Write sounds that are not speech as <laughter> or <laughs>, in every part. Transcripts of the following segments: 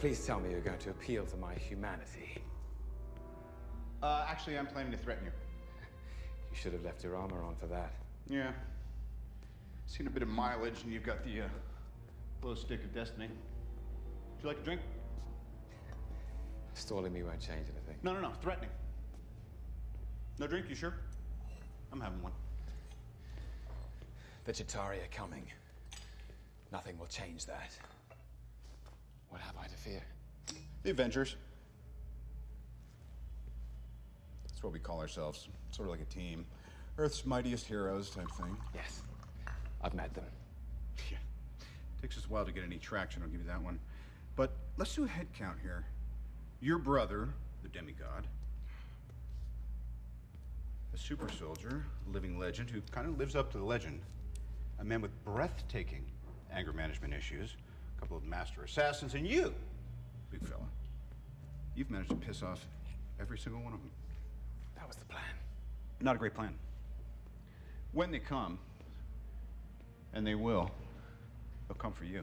Please tell me you're going to appeal to my humanity. Uh, actually, I'm planning to threaten you. <laughs> You should have left your armor on for that. Yeah. Seen a bit of mileage, and you've got the uh, glow stick of destiny. Would you like a drink? <laughs> Stalling me won't change anything. No, no, no. Threatening. No drink, you sure? I'm having one. The Chitauri are coming. Nothing will change that. What have I to fear? The Avengers. That's what we call ourselves. Sort of like a team. Earth's mightiest heroes type thing. Yes. I've met them. Yeah. Takes us a while to get any traction, I'll give you that one. But let's do a head count here. Your brother, the demigod, a super soldier, a living legend who kind of lives up to the legend, a man with breathtaking anger management issues, a couple of master assassins, and you, big fella. You've managed to piss off every single one of them. That was the plan. Not a great plan. When they come, and they will, they'll come for you.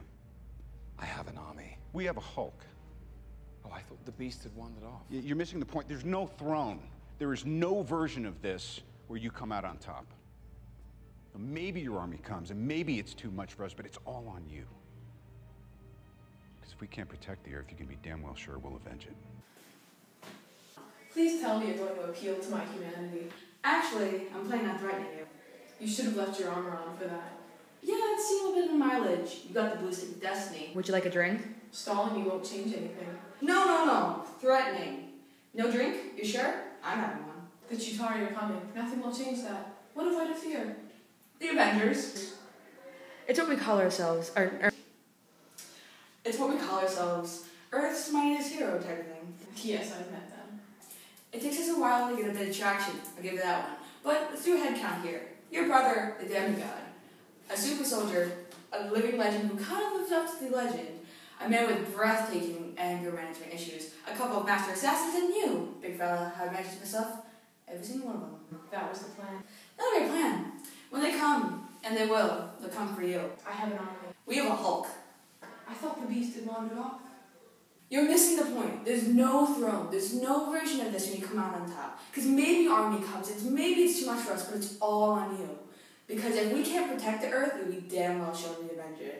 I have an army. We have a Hulk. Oh, I thought the beast had wandered off. You're missing the point. There's no throne. There is no version of this where you come out on top. Maybe your army comes, and maybe it's too much for us, but it's all on you. Because if we can't protect the Earth, you can be damn well sure we'll avenge it. Please tell me you're going to appeal to my humanity. Actually, I'm planning on threatening you. You should have left your armor on for that. Yeah, it's seen a little bit of mileage. You got the blue stick of destiny. Would you like a drink? Stalling you won't change anything. No, no, no. Threatening. No drink? You sure? I'm having one. The Chitauri are coming. Nothing will change that. What have I to fear? The Avengers. It's what we call ourselves. Or, or It's what we call ourselves. Earth's mightiest hero type of thing. Yes, I've met them. It takes us a while to get a bit of traction. I'll give you that one. But let's do a head count here. Your brother, the demigod, a super soldier, a living legend who kind of lives up to the legend, a man with breathtaking anger management issues, a couple of master assassins, and you, big fella, how I managed myself, every single one of them. That was the plan. Not a great plan. When they come, and they will, they'll come for you. I have an army. We have a Hulk. I thought the beast had wandered off. You're missing the point. There's no throne. There's no version of this when you come out on top. Because maybe army comes. It's maybe it's too much for us, but it's all on you. Because if we can't protect the Earth, we damn well show the Avenger.